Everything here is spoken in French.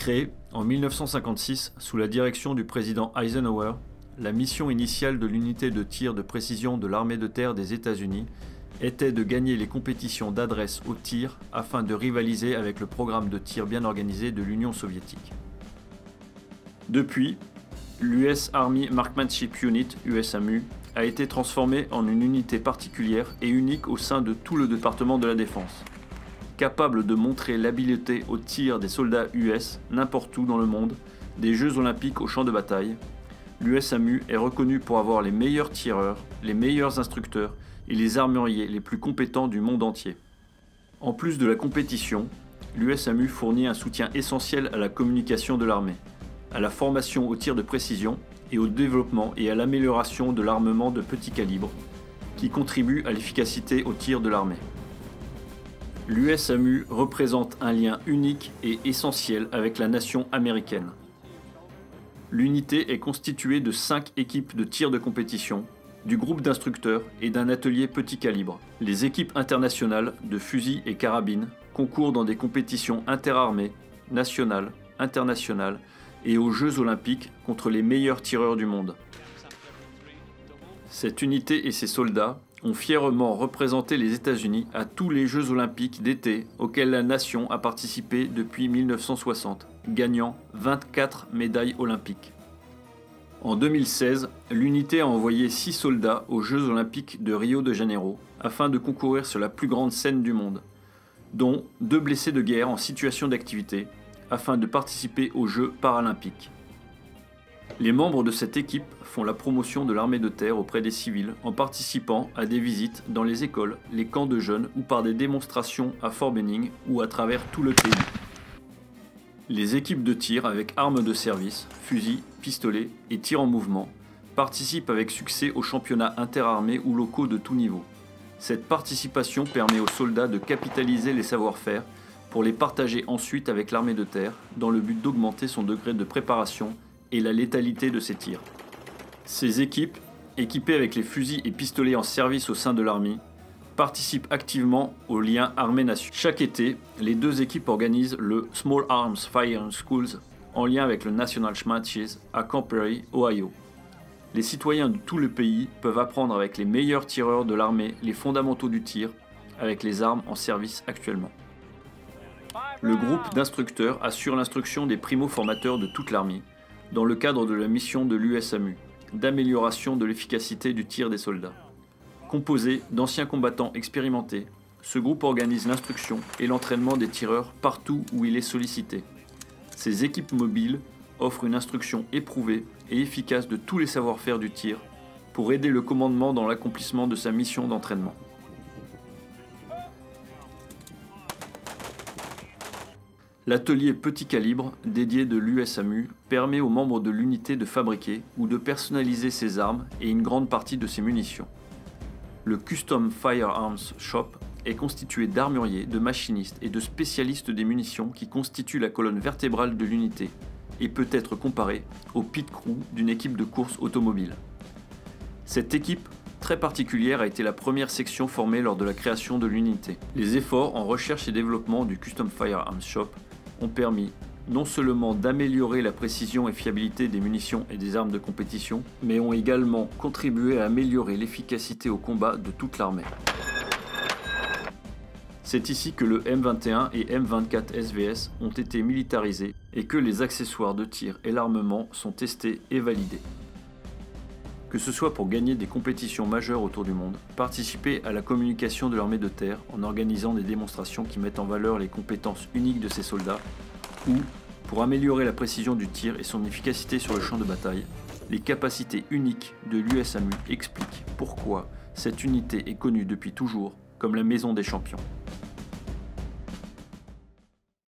Créée en 1956 sous la direction du président Eisenhower, la mission initiale de l'unité de tir de précision de l'armée de terre des États-Unis était de gagner les compétitions d'adresse au tir afin de rivaliser avec le programme de tir bien organisé de l'Union soviétique. Depuis, l'US Army Marksmanship Unit, a été transformée en une unité particulière et unique au sein de tout le département de la défense. Capable de montrer l'habileté au tir des soldats US n'importe où dans le monde, des Jeux olympiques au champ de bataille, l'USAMU est reconnue pour avoir les meilleurs tireurs, les meilleurs instructeurs et les armuriers les plus compétents du monde entier. En plus de la compétition, l'USAMU fournit un soutien essentiel à la communication de l'armée, à la formation au tir de précision et au développement et à l'amélioration de l'armement de petit calibre, qui contribue à l'efficacité au tir de l'armée. L'USAMU représente un lien unique et essentiel avec la nation américaine. L'unité est constituée de 5 équipes de tir de compétition, du groupe d'instructeurs et d'un atelier petit calibre. Les équipes internationales de fusils et carabines concourent dans des compétitions interarmées, nationales, internationales et aux Jeux olympiques contre les meilleurs tireurs du monde. Cette unité et ses soldats ont fièrement représenté les États-Unis à tous les Jeux olympiques d'été auxquels la nation a participé depuis 1960, gagnant 24 médailles olympiques. En 2016, l'unité a envoyé 6 soldats aux Jeux olympiques de Rio de Janeiro afin de concourir sur la plus grande scène du monde, dont deux blessés de guerre en situation d'activité afin de participer aux Jeux paralympiques. Les membres de cette équipe font la promotion de l'armée de terre auprès des civils en participant à des visites dans les écoles, les camps de jeunes ou par des démonstrations à Fort Benning ou à travers tout le pays. Les équipes de tir avec armes de service, fusils, pistolets et tirs en mouvement participent avec succès aux championnats interarmés ou locaux de tout niveau. Cette participation permet aux soldats de capitaliser les savoir-faire pour les partager ensuite avec l'armée de terre dans le but d'augmenter son degré de préparation et la létalité de ses tirs. Ces équipes, équipées avec les fusils et pistolets en service au sein de l'armée, participent activement au lien armée-nation. Chaque été, les deux équipes organisent le Small Arms Firearms Schools en lien avec le National Matches à Camp Perry, Ohio. Les citoyens de tout le pays peuvent apprendre avec les meilleurs tireurs de l'armée les fondamentaux du tir avec les armes en service actuellement. Le groupe d'instructeurs assure l'instruction des primo-formateurs de toute l'armée dans le cadre de la mission de l'USAMU d'amélioration de l'efficacité du tir des soldats. Composé d'anciens combattants expérimentés, ce groupe organise l'instruction et l'entraînement des tireurs partout où il est sollicité. Ces équipes mobiles offrent une instruction éprouvée et efficace de tous les savoir-faire du tir pour aider le commandement dans l'accomplissement de sa mission d'entraînement. L'atelier petit calibre dédié de l'USAMU permet aux membres de l'unité de fabriquer ou de personnaliser ses armes et une grande partie de ses munitions. Le Custom Firearms Shop est constitué d'armuriers, de machinistes et de spécialistes des munitions qui constituent la colonne vertébrale de l'unité et peut être comparé au pit crew d'une équipe de course automobile. Cette équipe très particulière a été la première section formée lors de la création de l'unité. Les efforts en recherche et développement du Custom Firearms Shop ont permis non seulement d'améliorer la précision et fiabilité des munitions et des armes de compétition, mais ont également contribué à améliorer l'efficacité au combat de toute l'armée. C'est ici que le M21 et M24 SVS ont été militarisés et que les accessoires de tir et l'armement sont testés et validés. Que ce soit pour gagner des compétitions majeures autour du monde, participer à la communication de l'armée de terre en organisant des démonstrations qui mettent en valeur les compétences uniques de ses soldats, ou pour améliorer la précision du tir et son efficacité sur le champ de bataille, les capacités uniques de l'USAMU expliquent pourquoi cette unité est connue depuis toujours comme la maison des champions.